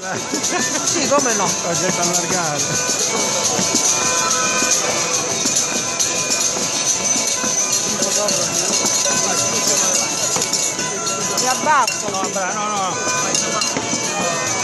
Sì, come no? La gente allargare. Mi abbassano. No, no, no.